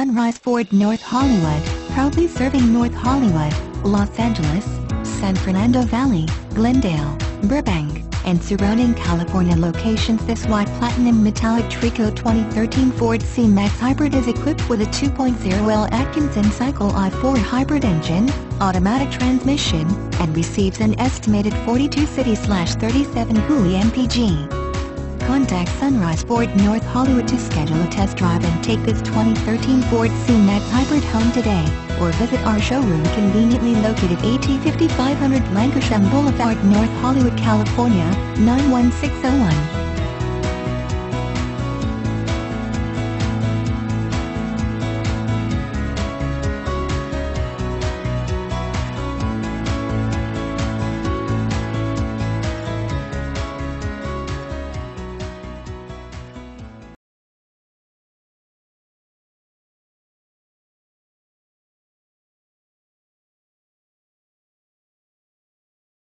Sunrise Ford North Hollywood, proudly serving North Hollywood, Los Angeles, San Fernando Valley, Glendale, Burbank, and surrounding California locations this white platinum metallic Tricoat 2013 Ford C-Max Hybrid is equipped with a 2.0L Atkinson Cycle i4 hybrid engine, automatic transmission, and receives an estimated 42 city-37 Hui MPG. Contact Sunrise Ford North Hollywood to schedule a test drive and take this 2013 Ford C-Max Hybrid home today, or visit our showroom conveniently located AT 5500 Lankershim Boulevard, North Hollywood, California, 91601.